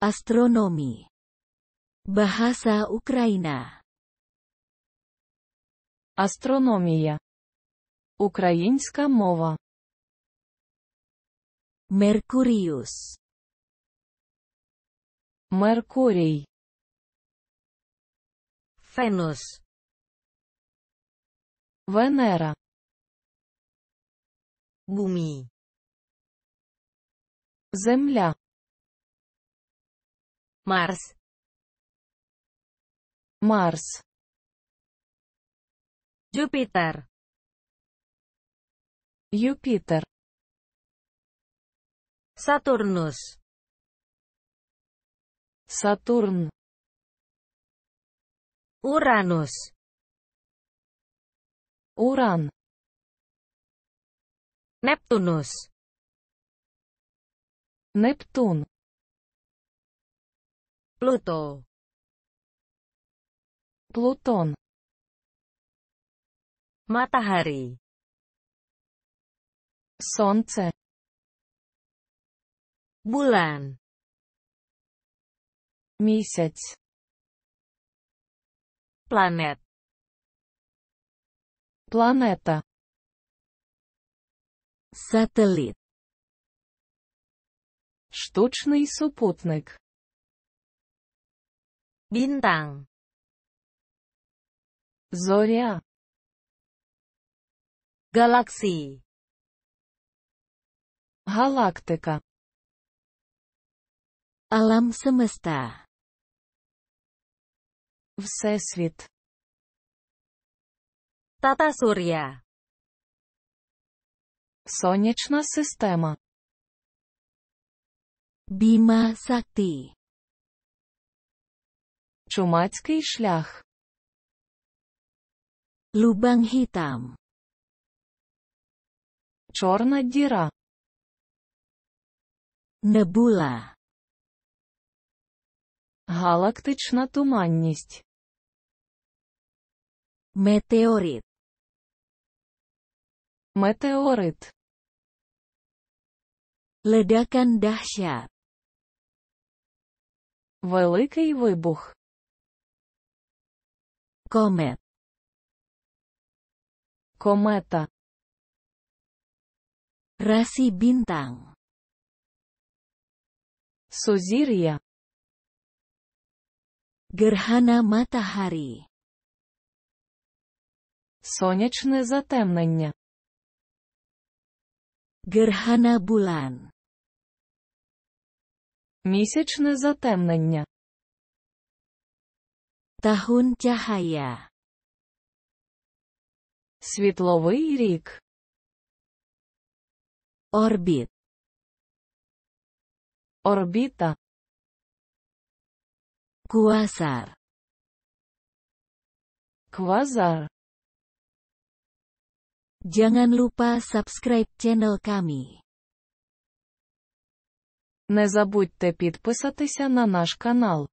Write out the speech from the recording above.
Astronomi. Bahasa Ukraina. Астрономія. Українська мова. Mercurius. Меркурій. Venus. Венера. Bumi. Земля. Mars. Марс. Jupiter. Юпітер. Saturnus. Сатурн. Uranus. Уран. Neptunus. Нептун. Pluto. Плутон. Matahari. Сонце. Bulan. Місяць. Planet. Планета. Satelit. Штучний супутник. Bintang. Зоря. Galaksi. Галактика. Alam semesta. Всесвіт. Tata surya. Сонячна система. Bima Sakti. Чумацький шлях. Lubang hitam. Чорна діра. Nebula. Галактична туманність. Meteorit. Метеорит. Ledakan dahsyat. Великий вибух. Komet. Комета. Rasi bintang. Сузір'я. Gerhana matahari. Сонячне затемнення. Gerhana bulan. Місячне затемнення. Tahun cahaya. Світловий рік. Orbit. Орбіта. Kuasar. Квазар. Jangan lupa subscribe channel kami. Не забудьте підписатися на наш канал.